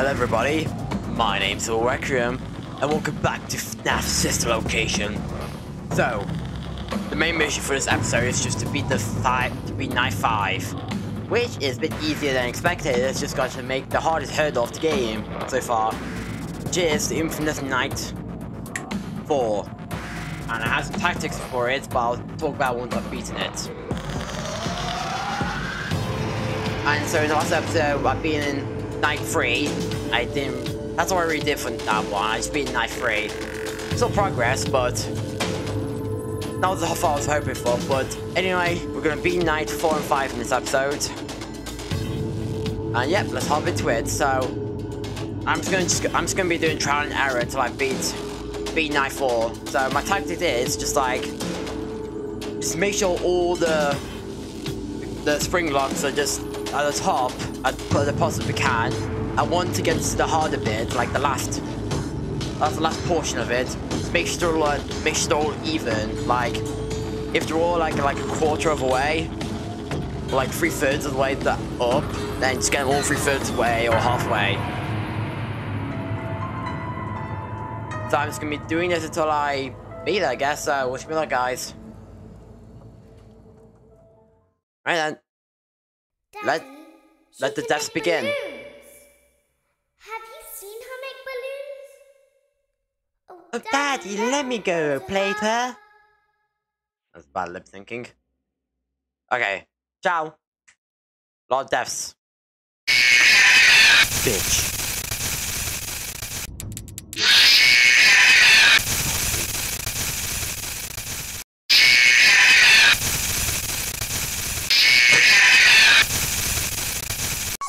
Hello everybody, my name's Requiem, and welcome back to FNAF sister location. So, the main mission for this episode is just to beat the five, to beat night five, which is a bit easier than expected. It's just got to make the hardest hurdle of the game so far, which is the infamous night four. And I have some tactics for it, but I'll talk about once I've beaten it. And so in the last episode, I've been in night three. I didn't. That's all I really did for that one. I just beat night three. Still progress, but not as far I was hoping for. But anyway, we're gonna beat night four and five in this episode. And yep, let's hop into it. So I'm just gonna just, I'm just gonna be doing trial and error until I beat beat night four. So my tactic is just like just make sure all the the spring locks are just at the top as I possibly can. I want to get to the harder bit, like the last, that's the last portion of it. Make sure like, make sure all even. Like, if they're all like like a quarter of the way, like three thirds of the way that up, then just get them all three thirds away or halfway. So I'm just gonna be doing this until I beat it, I guess. So wish me luck, guys. Right then. Daddy, Let- she let the deaths begin. Have you seen her make balloons? Oh, oh Daddy, let me go, Plater. her. That's bad lip syncing. Okay, ciao. Lot of deaths. Bitch.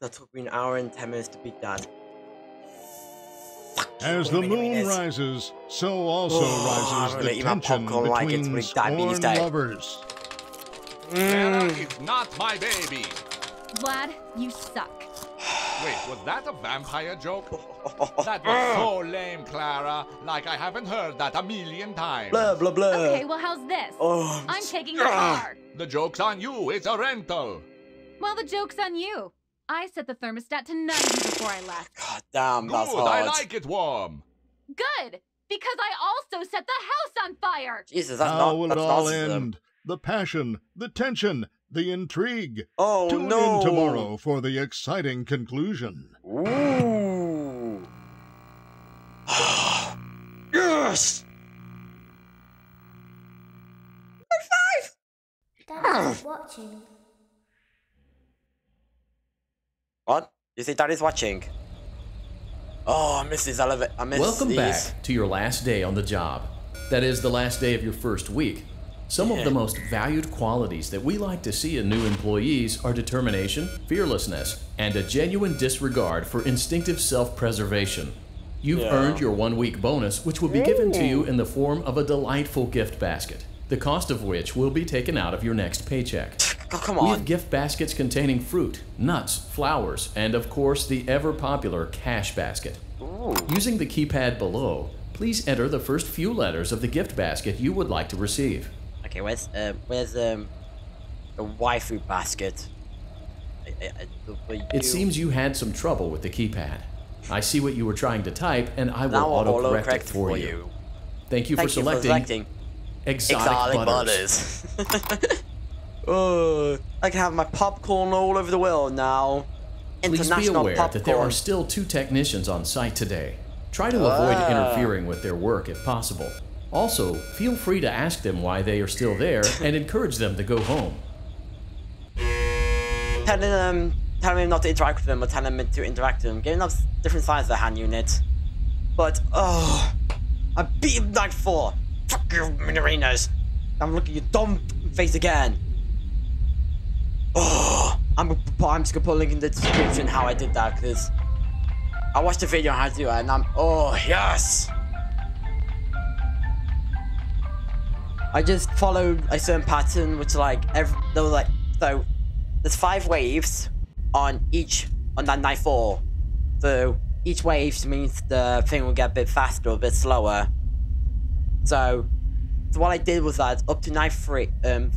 That took me an hour and ten minutes to beat that. As the Wait a minute, moon rises, so also Oh, rises the eat my tension popcorn like it's between really diabetes scorned day. lovers. Clara Mm. is not my baby. Vlad, you suck. Wait, was that a vampire joke? That was so lame, Clara. Like I haven't heard that a million times. blah blah blah. Okay, well, how's this? Oh, I'm taking the car. The joke's on you. It's a rental. Well, the joke's on you. I set the thermostat to 90 before I left. God damn, Good. that's I hard. like it warm. Good, because I also set the house on fire. Jesus, that's How not will that's it all narcissism. end? The passion, the tension, the intrigue. Oh Tune no! in tomorrow for the exciting conclusion. Ooh. yes. Daddy's watching. What? You say Daddy's watching? Oh, I miss these elevator. I miss Welcome these. back to your last day on the job. That is the last day of your first week. Some of the most valued qualities that we like to see in new employees are determination, fearlessness, and a genuine disregard for instinctive self preservation. You've Yeah. earned your one week bonus, which will be given to you in the form of a delightful gift basket, the cost of which will be taken out of your next paycheck. Oh, come We have gift baskets containing fruit, nuts, flowers, and of course the ever popular cash basket. Using the keypad below, please enter the first few letters of the gift basket you would like to receive. Okay, where's um, where's um, the waifu basket? I, I, I, the- the- It seems you had some trouble with the keypad. I see what you were trying to type, and I will autocorrect autocorrect it for you. you. Thank you Thank for you for selecting, selecting exotic, exotic butters. butters. oh, I can have my popcorn all over the world now. Please be aware popcorn. that there are still two technicians on site today. Try to avoid Ah. interfering with their work if possible. Also, feel free to ask them why they are still there and encourage them to go home. telling them, telling them not to interact with them, or telling them to interact with them, giving them different sides of the hand unit. But oh, I beat him like four. Fuck you, Minireenas. I'm looking at your dumb face again. Oh, I'm, I'm just gonna put a link in the description how I did that because I watched the video on how to do it and I'm, oh, yes. I just followed a certain pattern, which like every there was like so there's five waves on each on that night four. So each wave means the thing will get a bit faster or a bit slower. So, so what I did was that up to night three, um,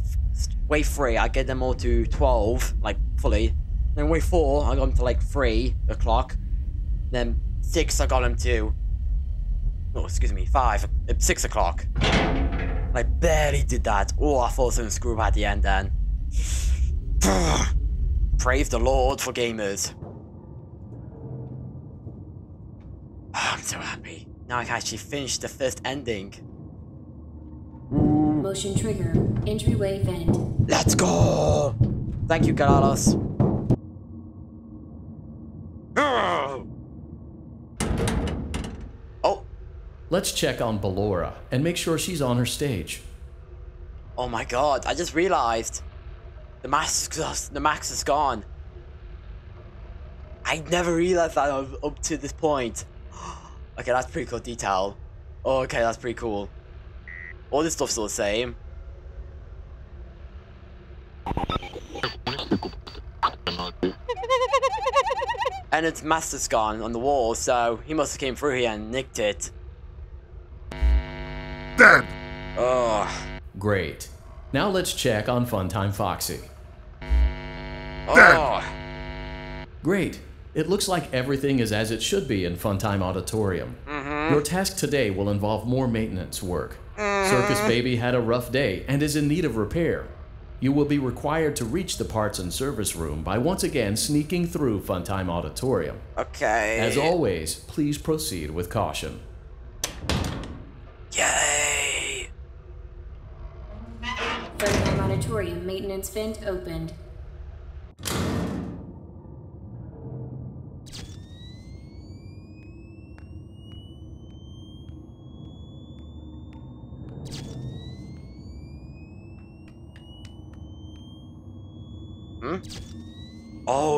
wave three, I get them all to twelve, like fully. Then wave four, I got them to like three o'clock. Then six, I got them to. Oh, excuse me, five, uh, six o'clock. I barely did that. Oh, I thought gonna screw up at the end then. Praise the Lord for gamers. I'm so happy. Now I can actually finish the first ending. Motion trigger. Entryway vent. Let's go! Thank you, Carlos. Ah! Oh, Let's check on Ballora and make sure she's on her stage. oh my god, I just realized. The mask, the max is gone. I never realized that up up to this point. Okay, that's pretty cool detail. Oh, okay, that's pretty cool. All this stuff's still the same. And its master's gone on the wall, so he must have came through here and nicked it. Dead! Oh, Great. Now let's check on Funtime Foxy. oh. Great. It looks like everything is as it should be in Funtime Auditorium. Mm -hmm. Your task today will involve more maintenance work. Circus Baby had a rough day and is in need of repair. You will be required to reach the parts and service room by once again sneaking through Funtime Auditorium. Okay. As always, please proceed with caution. Yay! Funtime Auditorium maintenance vent opened.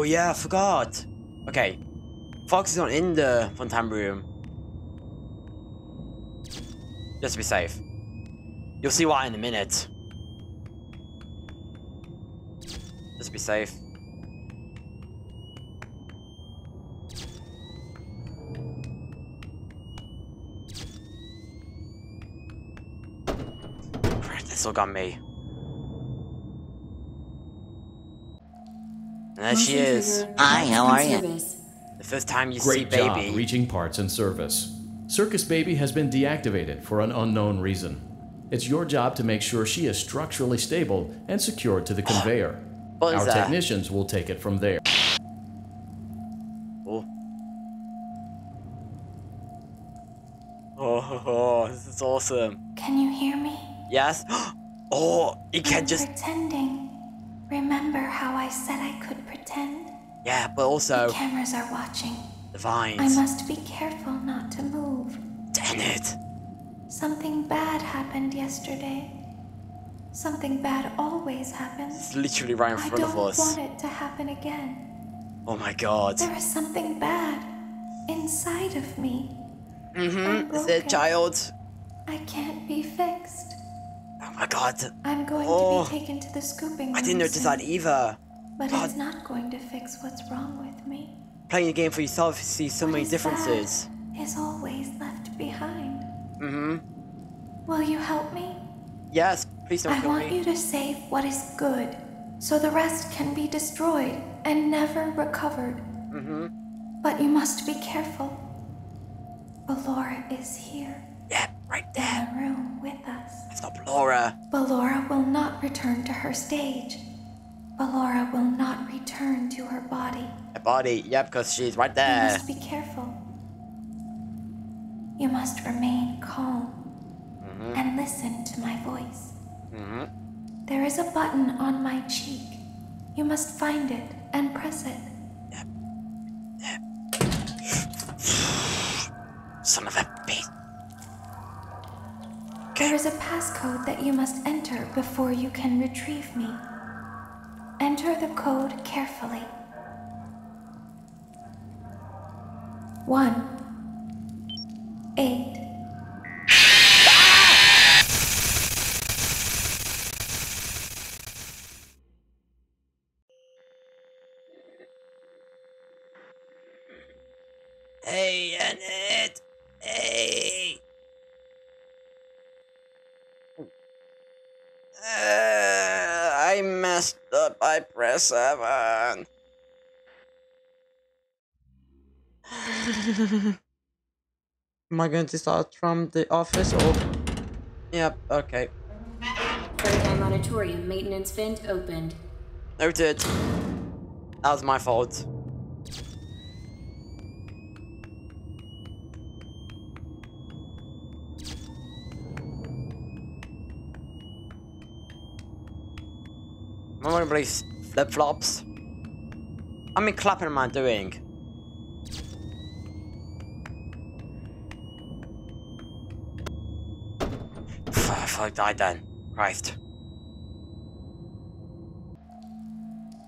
Oh yeah, I forgot. Okay, Fox is not in the funtime room. Just to be safe. You'll see why in a minute. Just be safe. Crap, This all got me. There she is. Hi, how are ya? Service. The first time you Great see job baby. reaching parts and service. Circus Baby has been deactivated for an unknown reason. It's your job to make sure she is structurally stable and secured to the conveyor. What is Our that? technicians will take it from there. Oh. Oh, oh, this is awesome. Can you hear me? Yes? Oh, you can I'm just. pretending. Remember how I said I could pretend? Yeah, but also The Cameras are watching. the vines. I must be careful not to move. Damn it. Something bad happened yesterday. Something bad always happens. It's literally right in front of us. I don't want it to happen again. Oh my god. There is something bad inside of me. Mm-hmm. Is it, broken. child? I can't be fixed. Oh my god. I'm going Oh. to be taken to the scooping room I didn't notice soon, that either. But God. it's not going to fix what's wrong with me. Playing the game for yourself, you see so What many is differences. Is always left behind. Mm-hmm. Will you help me? Yes, please don't I kill want me. you to save what is good, so the rest can be destroyed and never recovered. Mm-hmm. But you must be careful. Ballora is here, right there. the room with us. It's not Laura. Ballora will not return to her stage. Ballora will not return to her body. My body. Yeah, because she's right there. You must be careful. You must remain calm mm-hmm. and listen to my voice. Mm-hmm. There is a button on my cheek. You must find it and press it. Son of a bitch. There is a passcode that you must enter before you can retrieve me. Enter the code carefully. One. Eight. Hey, Annette! Hey! Uh, I messed up. I pressed 7. Am I going to start from the office or... Yep, okay. Paradigm Auditorium maintenance vent opened. Noted. That was my fault. I'm gonna play flip flops. I mean, clapping am I doing? I fuck died then. Christ.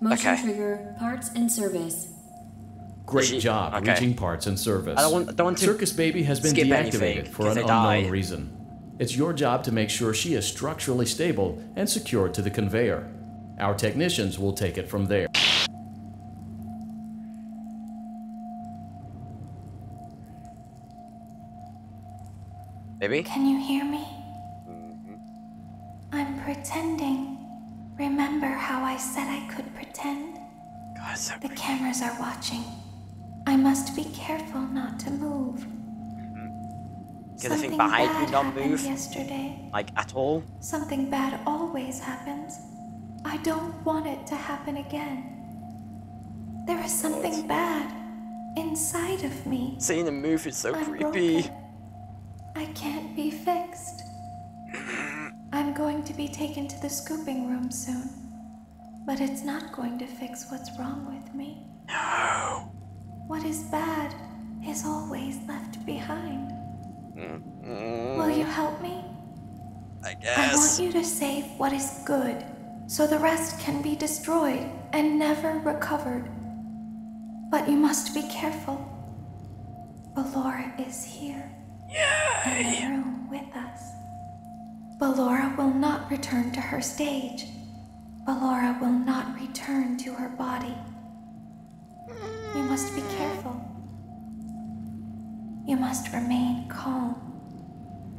Motion Okay. trigger, parts and service. Great She- job okay. reaching parts and service. I don't want- don't want to Circus Baby has been deactivated for an unknown die. reason. It's your job to make sure she is structurally stable and secured to the conveyor. Our technicians will take it from there. Baby? Can you hear me? Mm -hmm. I'm pretending. Remember how I said I could pretend? God, so The cameras are watching. I must be careful not to move. Get the thing Something behind bad you, don't happened move. yesterday. Like, at all? Something bad always happens. I don't want it to happen again. There is something bad inside of me. Seeing the move is so I'm creepy. broken. I can't be fixed. I'm going to be taken to the scooping room soon. But it's not going to fix what's wrong with me. No. What is bad is always left behind. Mm, Will you help me? I guess. I want you to save what is good, so the rest can be destroyed and never recovered. But you must be careful. Ballora is here. In the room with us. Ballora will not return to her stage. Ballora will not return to her body. You must be careful. You must remain calm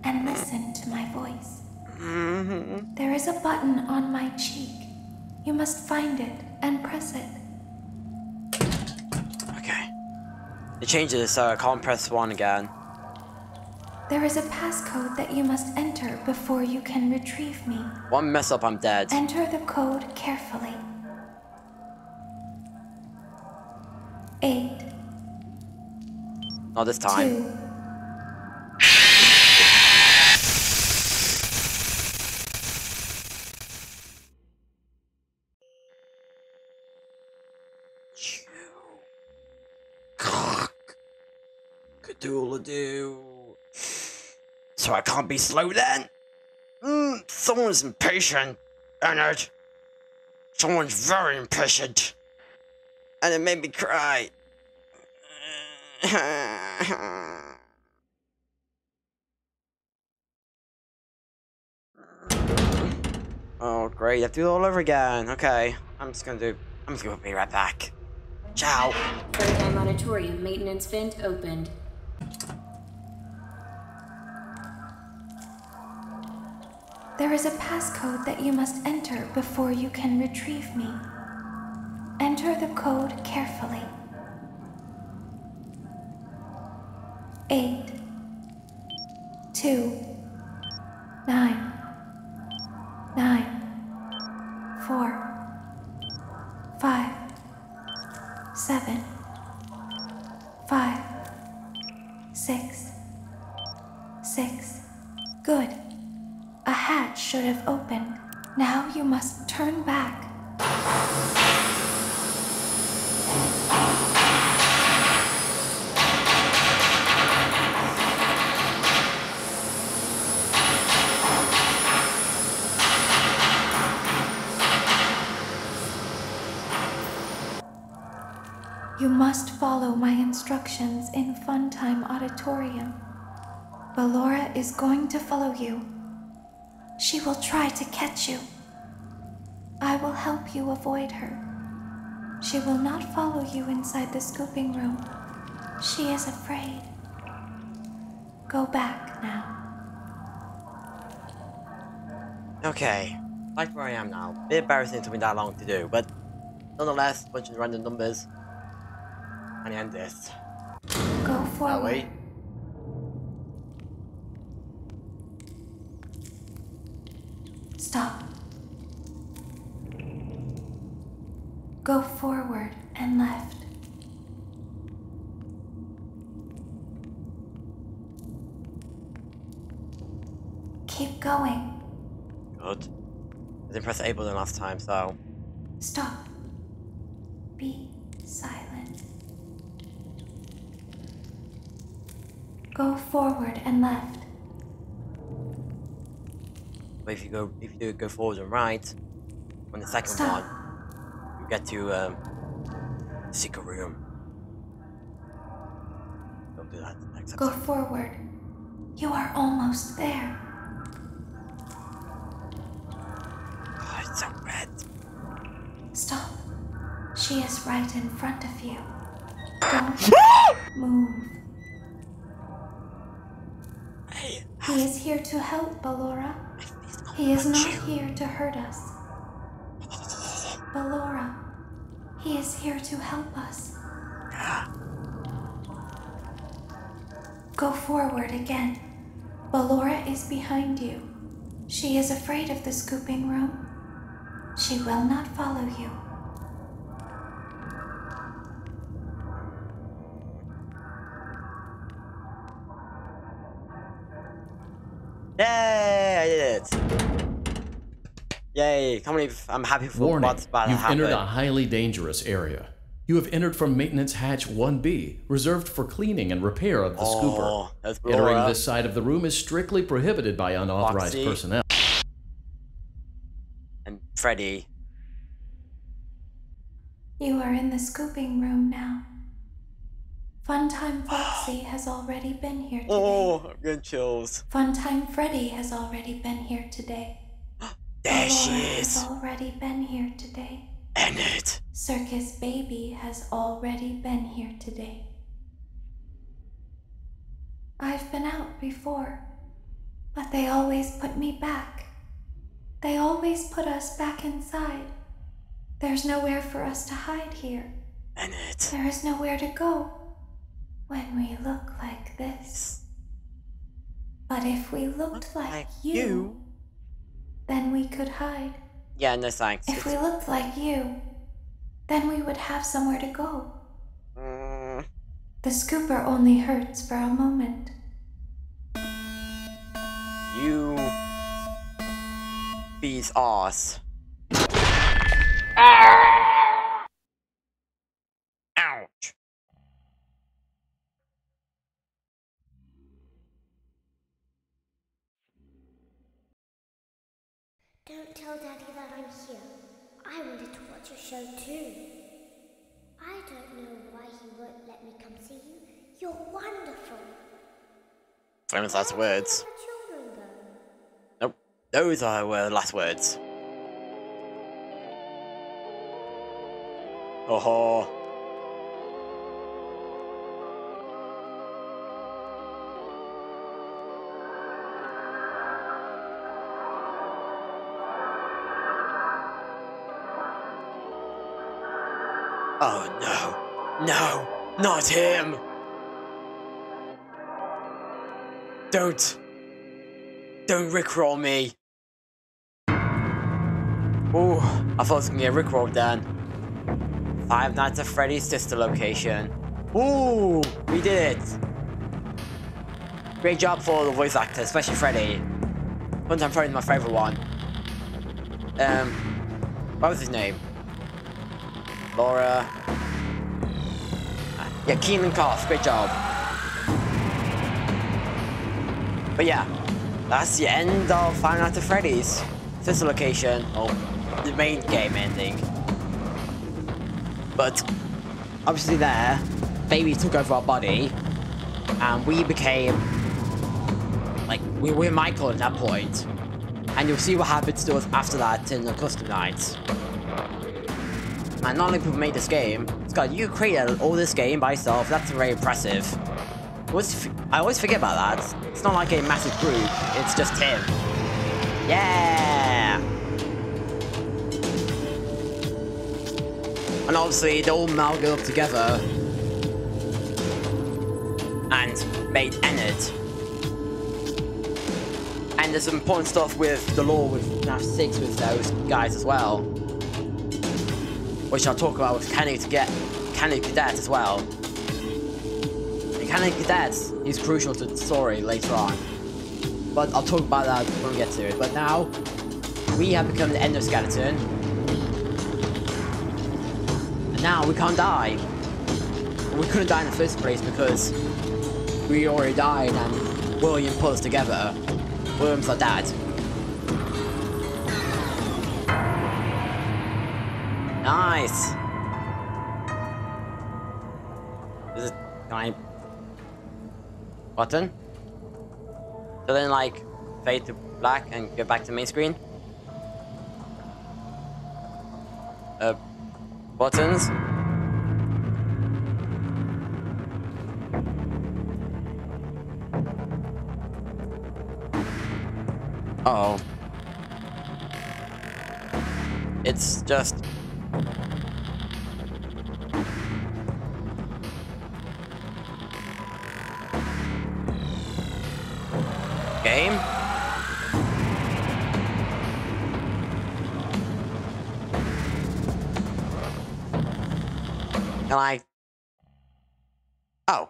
and listen to my voice. There is a button on my cheek. You must find it and press it. Okay. They changes, it uh, so I can't press one again. There is a passcode that you must enter before you can retrieve me. One mess up, I'm dead. Enter the code carefully. Eight, Not this time. two, Cthulhu. So I can't be slow then? Mm, someone's impatient, Ennard. Someone's very impatient. And it made me cry. oh, great. I have to do it all over again. Okay. I'm just gonna do. I'm just gonna be right back. Ciao. Auditorium maintenance vent opened. There is a passcode that you must enter before you can retrieve me. Enter the code carefully. 8 2 9 9 4 5 7 5 6 6 should have opened. Now you must turn back. You must follow my instructions in Funtime Auditorium. Ballora is going to follow you she will try to catch you. I will help you avoid her. She will not follow you inside the scooping room. She is afraid. Go back now. Okay, like where I am now. Bit embarrassing to me that long to do, but nonetheless, bunch of random numbers. And end this. Go That forward. way. Stop. Go forward and left. Keep going. Good. I didn't press A button last time, so. Stop. Be silent. Go forward and left. But if you go, if you do go forward and right, on the second Stop. one, you get to um, secret room. Don't do that next Go episode. forward. You are almost there. Oh, it's so red. Stop. She is right in front of you. Don't move. Hey, He is here to help, Ballora. He is not here to hurt us. Ballora, he is here to help us. Go forward again. Ballora is behind you. She is afraid of the scooping room. She will not follow you. Yay! I did it. Yay! Can't believe I'm happy for Warning, what's about to you've entered a highly dangerous area. You have entered from Maintenance Hatch 1B, reserved for cleaning and repair of the Oh, scooper. that's Entering Laura. this side of the room is strictly prohibited by unauthorized Foxy. personnel. And Freddy. You are in the scooping room now. Funtime Foxy has already been here oh, today. Oh, I'm getting chills. Funtime Freddy has already been here today. There she Laura is. has already been here today. Ennard. Circus Baby has already been here today. I've been out before, but they always put me back. They always put us back inside. There's nowhere for us to hide here. Ennard. There is nowhere to go when we look like this. But if we looked like, like you, you. Then we could hide. Yeah, no thanks. If we looked like you, then we would have somewhere to go. Mm, The scooper only hurts for a moment. you beat ass. Ouch. Don't tell Daddy that I'm here. I wanted to watch your show too. I don't know why he won't let me come see you. You're wonderful. Famous last words. Where do the children? Nope. Those are her last words. Oh. Oh no. No. Not him. Don't. Don't rickroll me. Ooh, I thought it was gonna get rickrolled then. Five Nights at Freddy's sister location. Ooh, we did it. Great job for the voice actor, especially Freddy. Funtime Freddy's my favorite one. Um, what was his name? Laura. Yeah, Kellen Goff, great job. But yeah, that's the end of Five Nights Freddy's. Sister location, oh, the main game ending. But obviously there, baby took over our body, and we became like we were Michael at that point. And you'll see what happens to us after that in the custom nights. And not only people made this game, Scott, you created all this game by yourself. That's very impressive. I always forget about that. It's not like a massive group. It's just him. Yeah. And obviously, they all melded up together and made Ennard. And there's some important stuff with the law with FNAF 6 with those guys as well. Which I'll talk about with Candy Cadet Candy Cadet as well. Candy Cadet is crucial to the story later on. But I'll talk about that when we get to it. But now, we have become the endoskeleton. And now we can't die. We couldn't die in the first place because we already died and William put us together. William's our dad. Nice. Can I button? So then like fade to black and go back to main screen? Uh buttons? Uh oh. It's just Can I? Oh.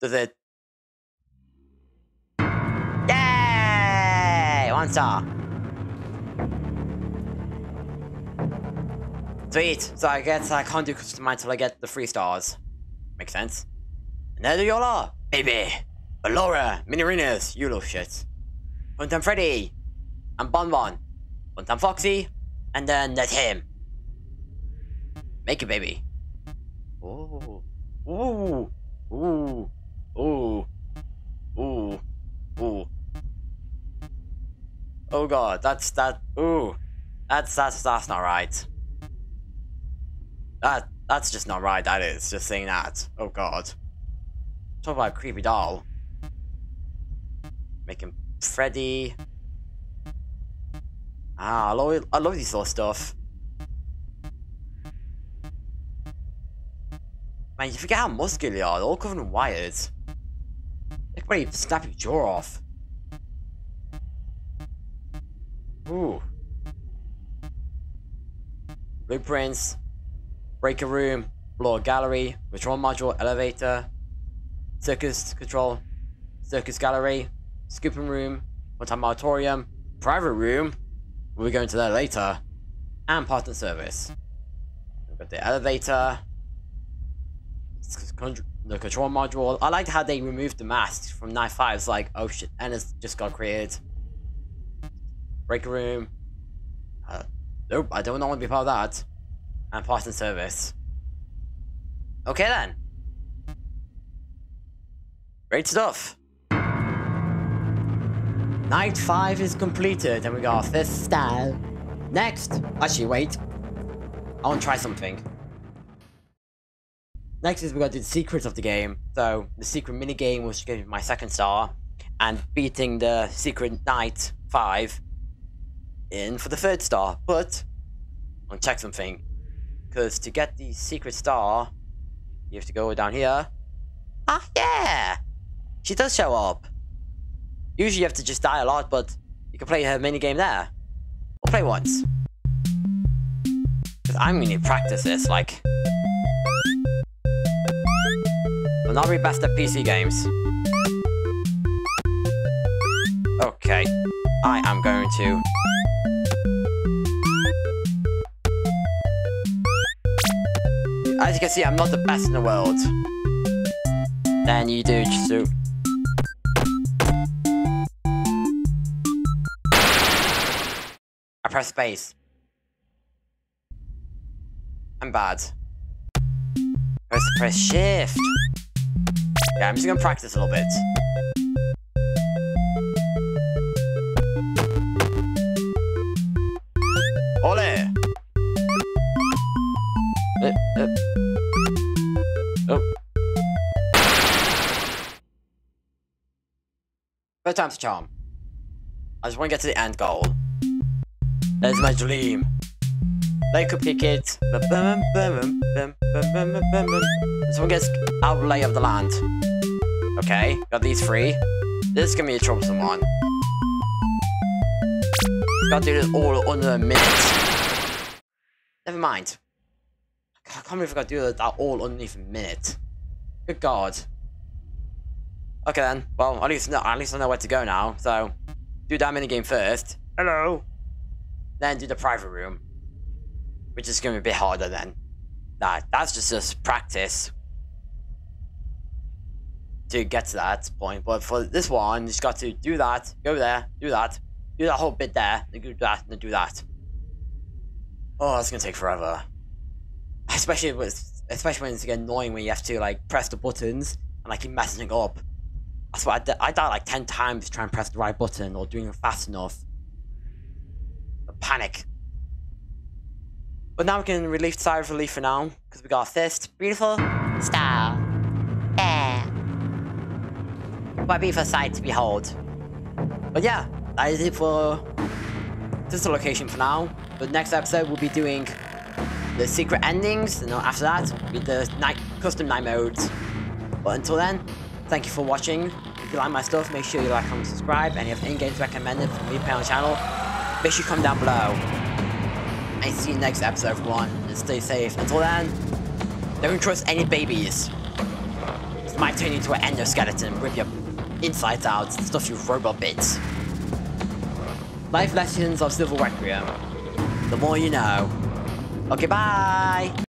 Does it? Yay! One star. Sweet. So I guess I can't do custom until I get the three stars. Makes sense. And there you all are, baby. Laura, Minireenas, you little shit. Funtime Freddy, and Bon Bon. Funtime Foxy, and then that's him. Make it, baby. Ooh. Ooh. Ooh. Ooh. Ooh. Ooh. Oh god, that's that. Ooh. That's, that's, that's not right. That, that's just not right, that is. Just saying that. Oh god. Talk about creepy doll. Making Freddy. Ah, I love, I love sort of stuff. Man, you forget how muscular they are. They're all covered in wires. They can probably snap your jaw off. Ooh. Blueprints. Breaker room. Floor gallery. Control module. Elevator. Circus control. Circus gallery. Scooping room. Funtime auditorium. Private room. We'll be going to that later. And parts and service. We've got the elevator. The control module. I liked how they removed the masks from Night 5. It's like, oh shit, Ennard just got created. Break room. Uh, nope, I don't want to be part of that. And parts and service. Okay then. Great stuff. Night 5 is completed and we got our fifth star. Next, actually wait. I want to try something. Next is we got to do the secrets of the game. So, the secret mini game was gave me my second star. And beating the secret night 5 in for the third star. But, I want to check something. Because to get the secret star, you have to go down here. Ah, yeah! She does show up. Usually you have to just die a lot, but you can play her mini game there. Or play once. Because I'm gonna practice this, like... I'm not at PC games. Okay. I am going to... As you can see, I'm not the best in the world. Then you do just. I press space. I'm bad. Press, press shift. Yeah, I'm just gonna practice a little bit. Ole! Uh, uh. Oh. Third time's a charm. I just want to get to the end goal. That's my dream. They could pick it. This one gets outlay of the land. Okay, got these three. This is gonna be a troublesome one. Gotta do this all under a minute. Never mind. I can't believe I gotta do that all underneath a minute. Good god. Okay then. Well, at least no, at least I know where to go now. So, do that minigame first. Hello. Then do the private room, which is gonna be a bit harder then. That that's just just practice to get to that point. But for this one, you just got to do that, go there, do that, do that whole bit there, then do that, then do that. Oh, it's gonna take forever. Especially with, especially when it's getting annoying when you have to like press the buttons and like keep messing it up. That's why I, di I died like 10 times trying to press the right button or doing it fast enough. The panic. But now we can relieve sigh of relief for now, because we got this beautiful star. What a beautiful sight to behold. But yeah, that is it for this location for now. The next episode we'll be doing the secret endings, and after that, with the night custom night modes. But until then, thank you for watching. If you like my stuff, make sure you like, comment, subscribe, and if any games recommended for me on the channel, make sure you comment down below. And see you next episode, everyone, and stay safe. Until then, don't trust any babies. It might turn you into an endoskeleton, rip your insides out, stuff you robot bits. Life lessons of Sliver Requiem. The more you know. Okay, bye!